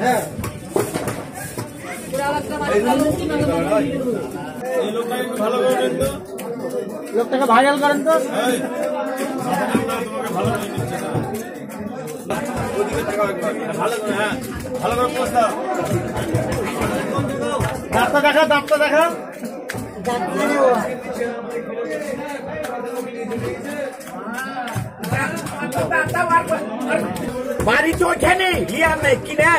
হ্যাঁ লোকটাকে ভাইরাল করেন তো। ভালো দাঁতটা দেখা দাঁতটা দেখা। বাড়ি তো ওখানে লিয়া নেই কিনে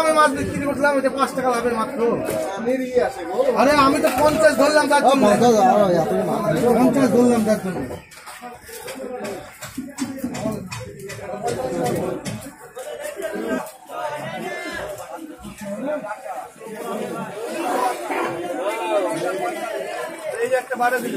আমি মাছ বিক্রি করলাম এটা পাঁচ টাকা লাভের মাত্র। আরে আমি তো পঞ্চাশ ধরলাম তার জন্য। পঞ্চাশ ধরলাম তার জন্য। এই যে একটা বারো দিল।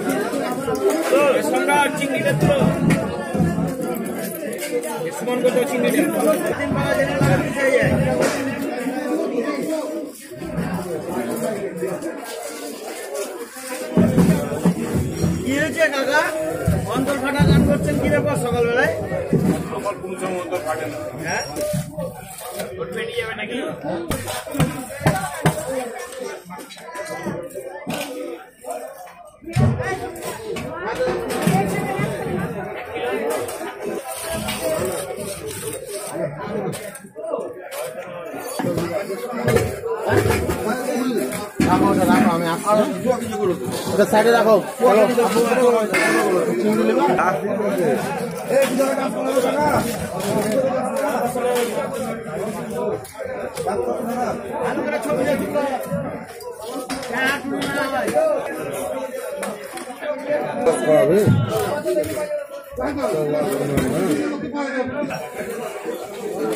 করতে চিংড়িটা কি হয়েছে কাকা? অন্তর ফাটা গান করছেন কি ব্যাপার সকালবেলায়? আমার সময় তো ফাটে না। হ্যাঁ? ওর যাবে নাকি?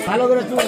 ভালো করে চুল।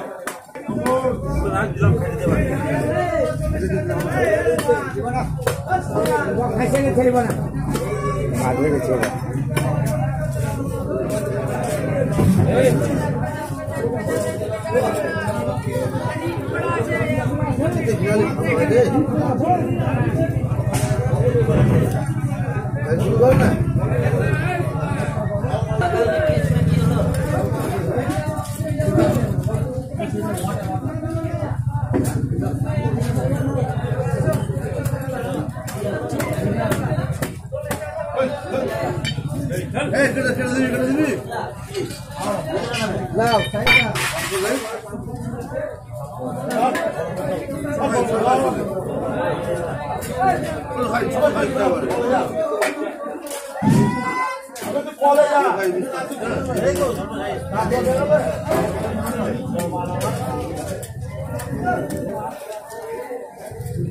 মানুষটা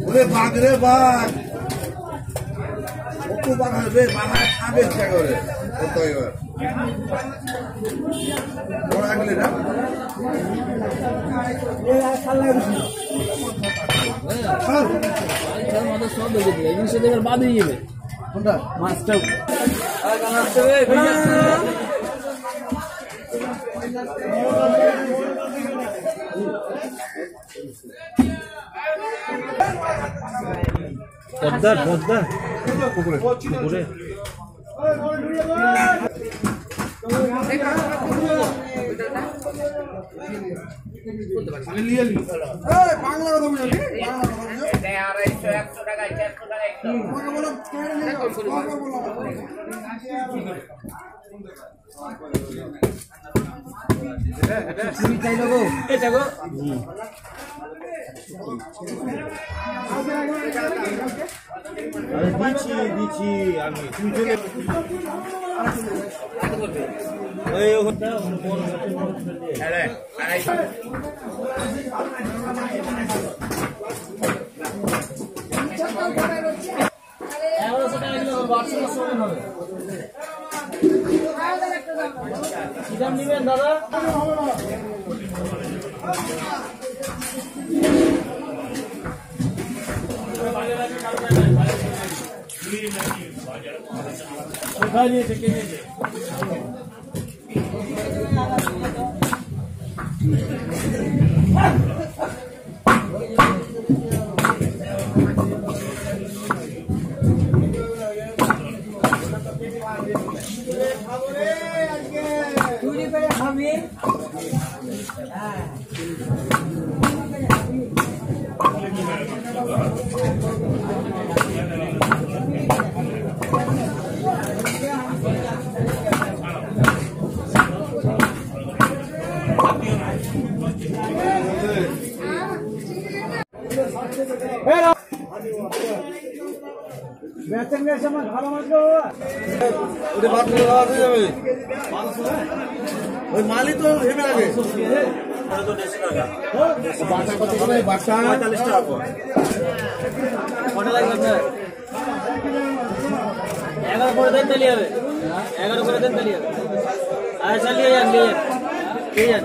ওরে বাঘ রে বাঘ। ওকু বাঘ হবে বাঘ খাবে ইচ্ছা করে। এবার? বড় আগলে না? মাছটা পদ্মার পদ্মা পুকুরে পুকুরে। বাংলা বুঝলি এটা গো দিচ্ছি দিচ্ছি আমি তুমি চলে এগারোশো টাকা কিলো সঙ্গে হবে কি দাম নেবেন দাদা কোথায় নিয়েছে কে নিয়েছে বেচেন ওই মালই তো হেমে আগে। বাটা করে কটা লাগবে এগারো করে দেন তাহলে হবে। এগারো করে দেন তাহলে হবে। আচ্ছা নিয়ে যান নিয়ে যান। যান।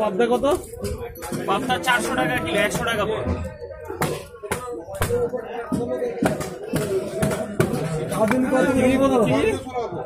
পাবদা কত? পাবদা চারশো টাকা কিলো একশো টাকা পর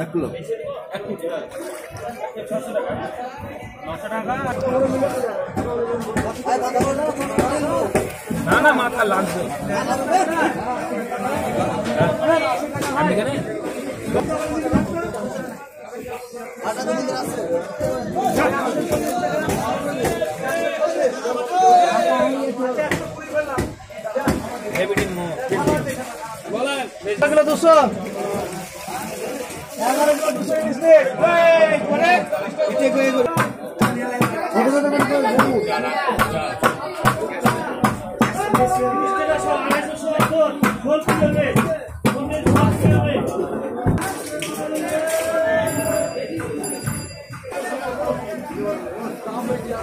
এক কিলো। না না মাথা লাগবে আমি এখানে? साम्राज्य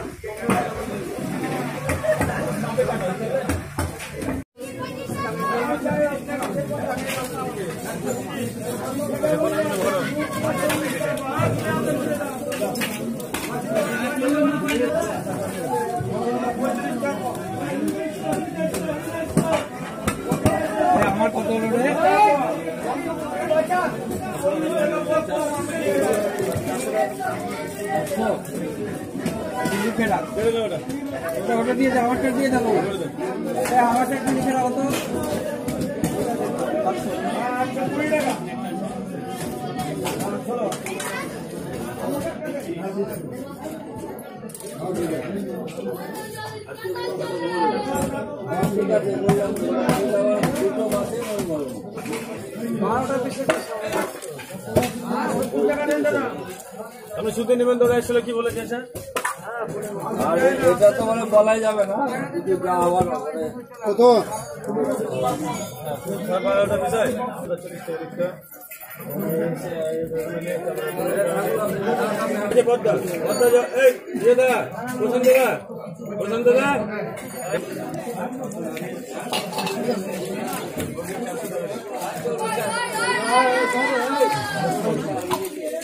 দিয়ে দাও আমারটা দিয়ে দেবো আমারটা একটু লিখে রাখো তো আপনি সুতে নেবেন তো এসেছিল কি বলেছে স্যার? আর এটা তো মানে বলাই যাবে না। যদি আবার মানে কত বারোটা বিষয়। চল্লিশ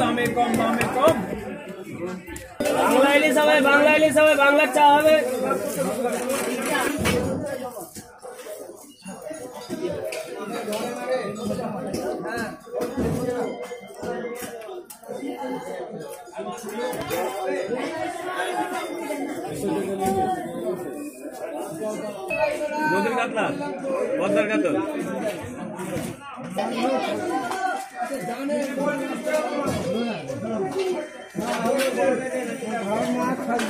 দামে কম দামে কম। বাংলা ইলিশ হবে বাংলা ইলিশ হবে বাংলার চা হবে। নদীর কাতলা পদ্মার কাতল।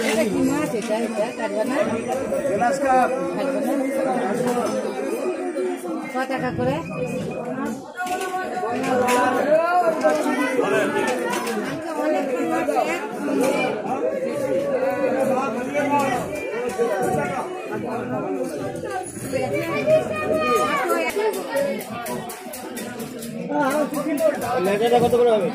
এটা কি মাছ এটা? এটা কাটবে না? কাটবে না? ক টাকা করে? অনেকক্ষণ মাছ লেজাটা কত করে হবে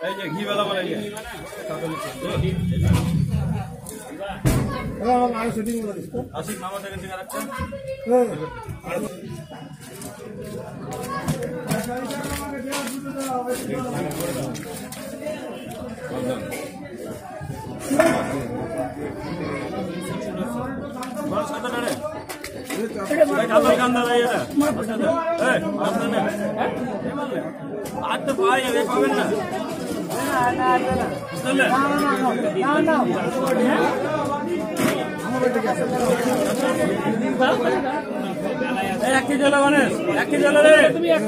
এই যে ঘি বেলা বলে ইয়ে। আশিক মামা থেকে থেকে রাখছেন এই আর তো পাওয়া যাবে পাবেন না মানে রে তাহলে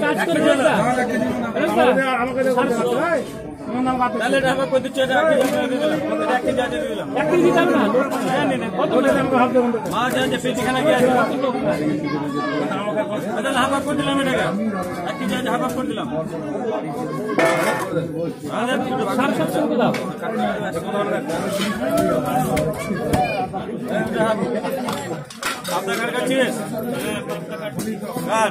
হাফ করে দিলাম এটাকে এক কেজি আছে হাফ করে দিলাম সাড়ে সাতশো করে দাও আপনার কাছে কার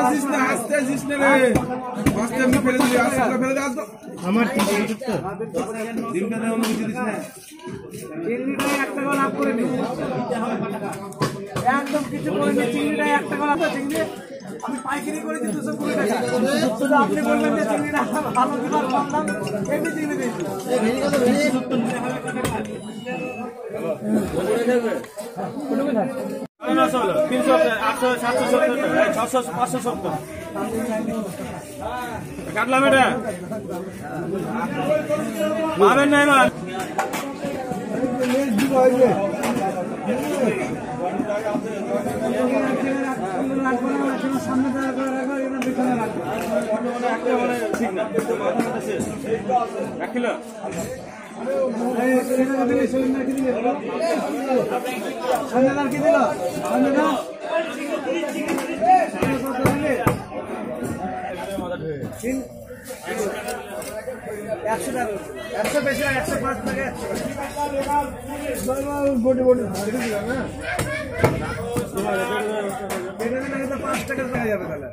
আসিস না রে আস্তে এমনি ফেলে দিবি আস্তে করে একদম কিছু করে চিংড়িটা একটা কলা তো চিংড়ি আমি পাইকারি করে দিতে সব কুড়ি টাকা শুধু আপনি বললেন যে চিংড়িটা ভালো দিবার কম দাম এমনি চিংড়ি দিয়েছি তিনশো আটশো সাতশো সত্তর ছশো পাঁচশো সত্তর কাটলাম এটা পাবেন না এবার কিলো কি দিল একশো টাকা। একশো বেশি না একশো পাঁচ টাকা বডি বডি। পাঁচ টাকা টাকা যাবে তাহলে।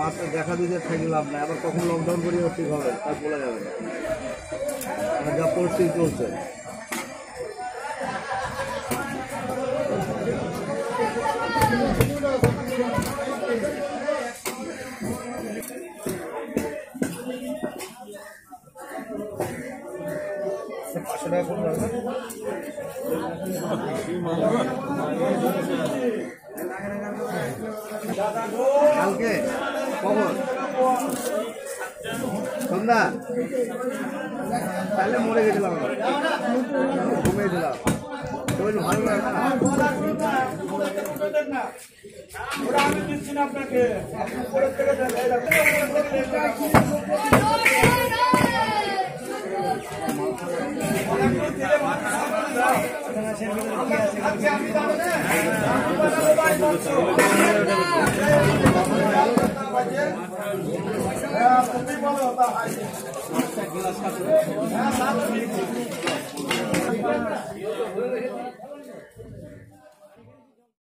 মাত্র দেখা দিতে থাকি লাভ নাই, আবার কখন লকডাউন করি ঠিক হবে তা বলা যাবে যা পরিস্থিতি চলছে। পাঁচশো টাকা করে লাগবে কালকে কখন সন্ধ্যা? তাহলে মরে গেছিলাম ঘুমিয়েছিলাম শরীর ভালো লাগে হ্যাঁ